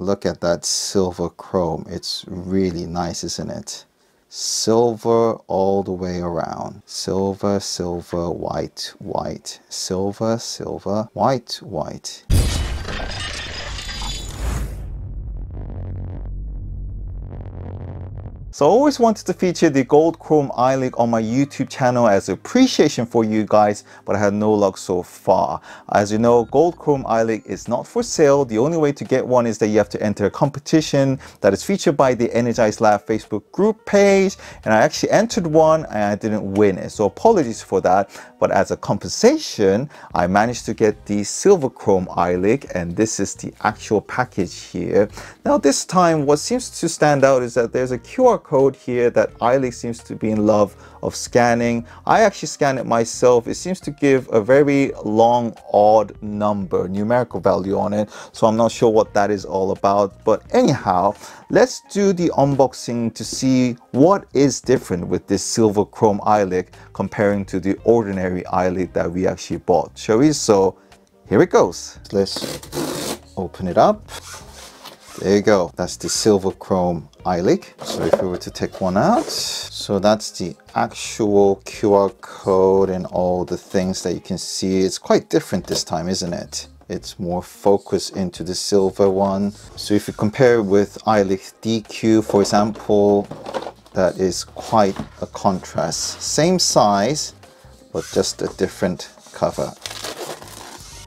Look at that silver chrome. It's really nice, isn't it? Silver all the way around. Silver, silver, white, white. Silver, silver, white, white. So I always wanted to feature the gold chrome Eilik on my YouTube channel as appreciation for you guys, but I had no luck so far. As you know, gold chrome Eilik is not for sale. The only way to get one is that you have to enter a competition that is featured by the Energize Lab Facebook group page. And I actually entered one and I didn't win it. So apologies for that. But as a compensation, I managed to get the silver chrome Eilik and this is the actual package here. Now this time, what seems to stand out is that there's a QR code here that Eilik seems to be in love of scanning. I actually scan it myself. It seems to give a very long odd number, numerical value on it. So I'm not sure what that is all about. But anyhow, let's do the unboxing to see what is different with this silver chrome Eilik comparing to the ordinary Eilik that we actually bought. Shall we? So here it goes. Let's open it up. There you go. That's the silver chrome Eilik. So if we were to take one out, so that's the actual QR code and all the things that you can see. It's quite different this time, isn't it? It's more focused into the silver one. So if you compare with Eilik DQ, for example, that is quite a contrast. Same size, but just a different cover.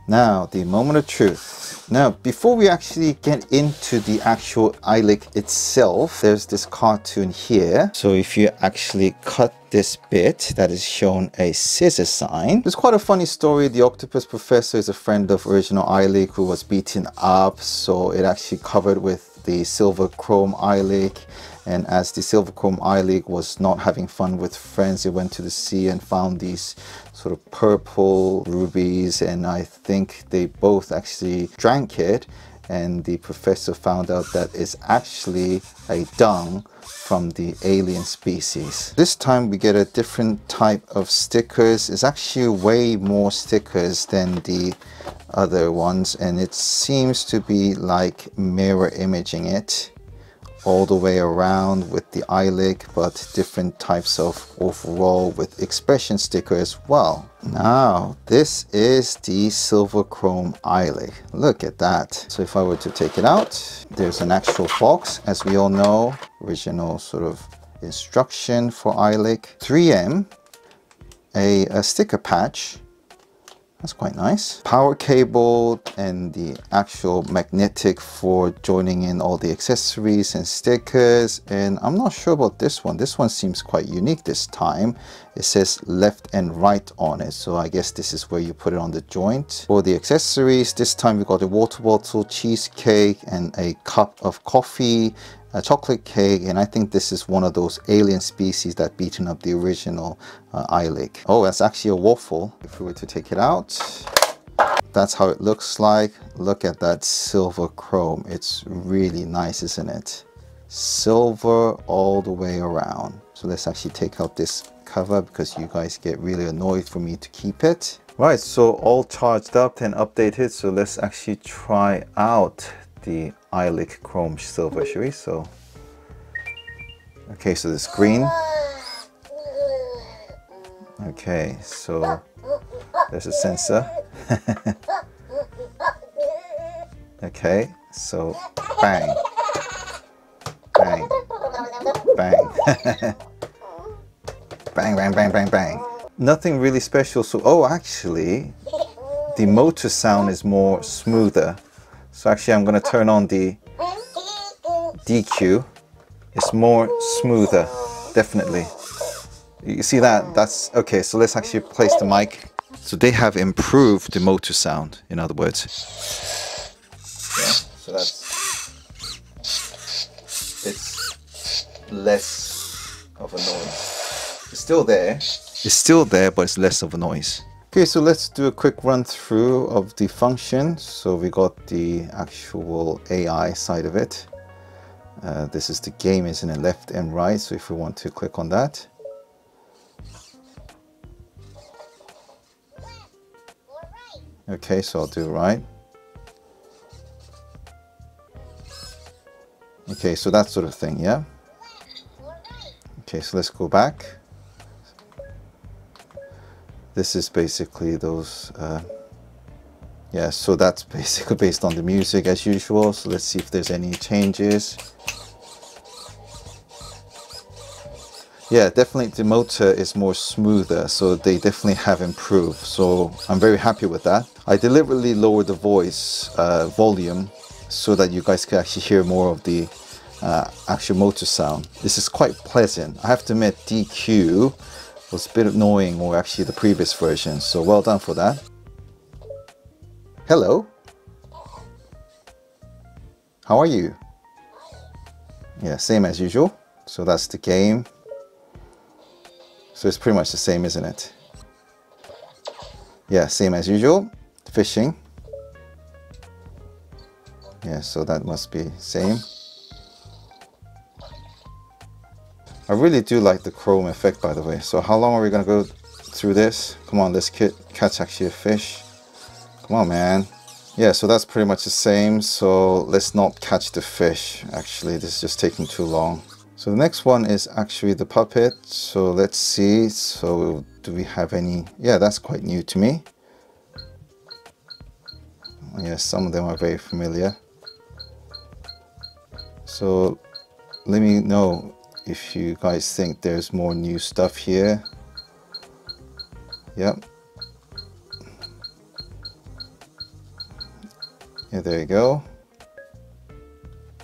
Now, the moment of truth. Now, before we actually get into the actual Eilik itself, there's this cartoon here. So if you actually cut this bit that is shown a scissor sign. It's quite a funny story. The octopus professor is a friend of original Eilik who was beaten up. So it actually covered with the silver chrome Eilik and as the Silvercomb Chrome Eilik was not having fun with friends, they went to the sea and found these sort of purple rubies and I think they both actually drank it and the professor found out that it's actually a dung from the alien species. This time we get a different type of stickers. It's actually way more stickers than the other ones and it seems to be like mirror imaging it all the way around with the Eilik but different types of overall with expression sticker as well. Now this is the silver chrome Eilik. Look at that. So if I were to take it out, there's an actual box as we all know, original sort of instruction for Eilik, 3M, a, a sticker patch, that's quite nice. Power cable and the actual magnetic for joining in all the accessories and stickers. And I'm not sure about this one. This one seems quite unique this time. It says left and right on it. So I guess this is where you put it on the joint. For the accessories, this time we got a water bottle, cheesecake, and a cup of coffee a chocolate cake and I think this is one of those alien species that beaten up the original uh, Eilik. Oh, that's actually a waffle. If we were to take it out, that's how it looks like. Look at that silver chrome. It's really nice, isn't it? Silver all the way around. So let's actually take out this cover because you guys get really annoyed for me to keep it. Right, so all charged up and updated. So let's actually try out the Eilik Chrome Silver, we? So, okay, so this green. Okay, so there's a sensor. okay, so bang, bang, bang, bang, bang, bang, bang, bang. Nothing really special. So, oh, actually, the motor sound is more smoother so actually I'm going to turn on the DQ. It's more smoother, definitely. You see that? That's okay. So let's actually place the mic. So they have improved the motor sound, in other words. Yeah, so that's it's less of a noise. It's still there. It's still there, but it's less of a noise. Okay, so let's do a quick run through of the function. So we got the actual AI side of it. Uh, this is the game, isn't it? Left and right. So if we want to click on that. Okay, so I'll do right. Okay, so that sort of thing, yeah? Okay, so let's go back. This is basically those, uh, yeah, so that's basically based on the music as usual. So let's see if there's any changes. Yeah, definitely the motor is more smoother, so they definitely have improved. So I'm very happy with that. I deliberately lowered the voice uh, volume so that you guys can actually hear more of the uh, actual motor sound. This is quite pleasant. I have to admit DQ was a bit annoying or actually the previous version, so well done for that. Hello. How are you? Yeah, same as usual. So that's the game. So it's pretty much the same, isn't it? Yeah, same as usual. Fishing. Yeah, so that must be same. I really do like the chrome effect, by the way. So how long are we gonna go through this? Come on, let's catch actually a fish. Come on, man. Yeah, so that's pretty much the same. So let's not catch the fish. Actually, this is just taking too long. So the next one is actually the puppet. So let's see. So do we have any? Yeah, that's quite new to me. Yes, some of them are very familiar. So let me know if you guys think there's more new stuff here. Yep. Yeah, there you go.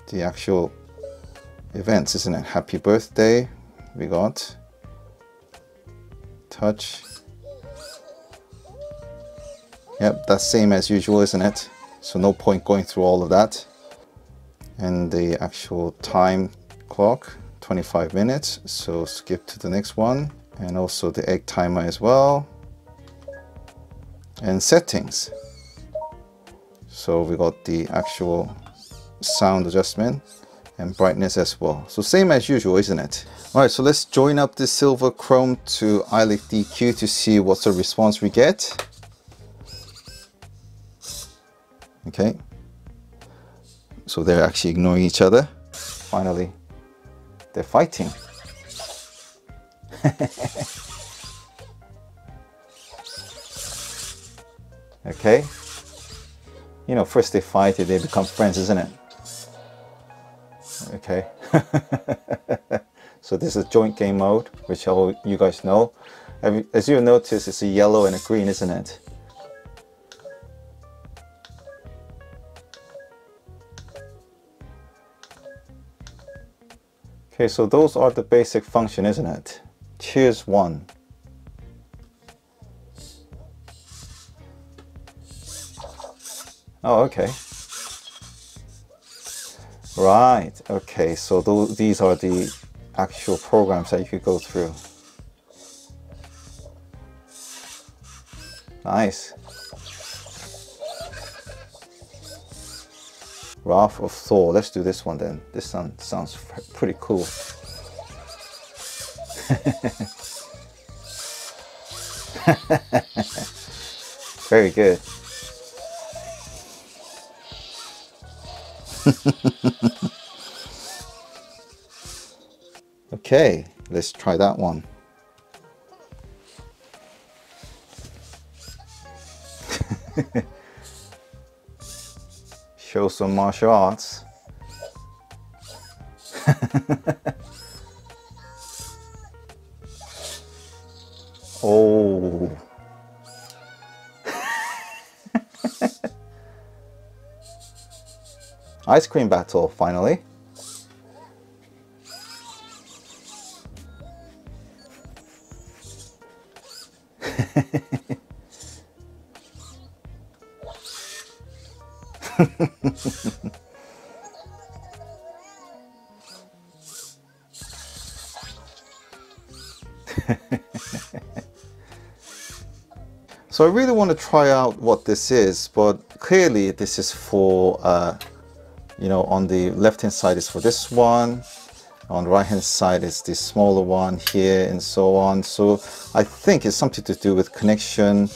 The actual events, isn't it? Happy birthday, we got. Touch. Yep, that's same as usual, isn't it? So no point going through all of that. And the actual time clock, 25 minutes. So skip to the next one. And also the egg timer as well. And settings. So we got the actual sound adjustment and brightness as well. So same as usual, isn't it? All right, so let's join up the silver chrome to Eilik DQ to see what sort of response we get. Okay. So they're actually ignoring each other. Finally, they're fighting. okay. You know, first they fight, and they become friends, isn't it? okay so this is joint game mode which all you guys know as you notice it's a yellow and a green isn't it okay so those are the basic function isn't it cheers one oh okay Right, okay, so those, these are the actual programs that you could go through. Nice. Wrath of Thor. Let's do this one then. This one sounds pretty cool. Very good. okay, let's try that one. Show some martial arts. oh. Ice cream battle, finally. so I really want to try out what this is, but clearly this is for uh, you know on the left hand side is for this one on the right hand side is the smaller one here and so on. So I think it's something to do with connection.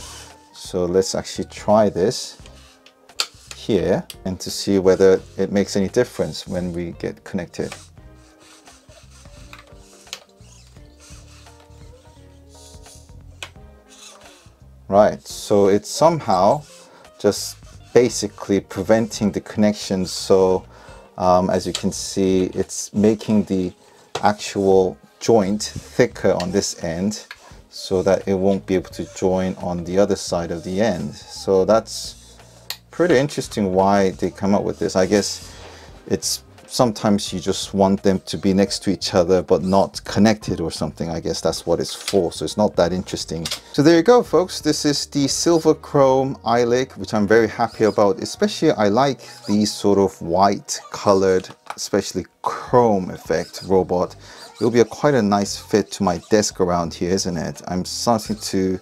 So let's actually try this here and to see whether it makes any difference when we get connected. Right, so it's somehow just basically preventing the connection. So um, as you can see, it's making the actual joint thicker on this end so that it won't be able to join on the other side of the end. So that's pretty interesting why they come up with this. I guess it's sometimes you just want them to be next to each other but not connected or something. I guess that's what it's for. So it's not that interesting. So there you go folks. This is the silver chrome Eilik which I'm very happy about. Especially I like these sort of white colored especially chrome effect robot. It'll be a quite a nice fit to my desk around here isn't it? I'm starting to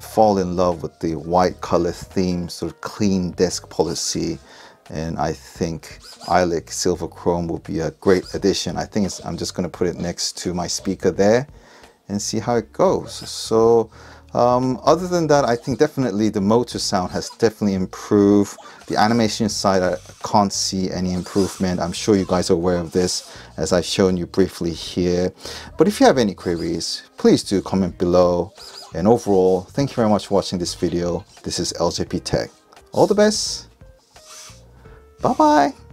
fall in love with the white color theme sort of clean desk policy and I think Eilik Silver Chrome will be a great addition. I think I'm just going to put it next to my speaker there and see how it goes. So um, other than that, I think definitely the motor sound has definitely improved. The animation side, I can't see any improvement. I'm sure you guys are aware of this as I've shown you briefly here. But if you have any queries, please do comment below. And overall, thank you very much for watching this video. This is LJP Tech. All the best. Bye bye.